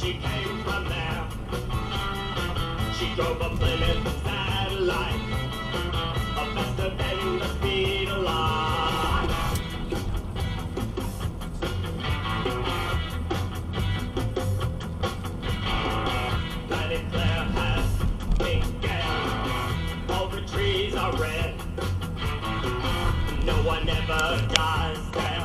she came from there. She drove a Plymouth satellite, a faster than the speed of light. Lady Claire has pink hair, all the trees are red. No one ever dies there.